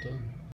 готовим.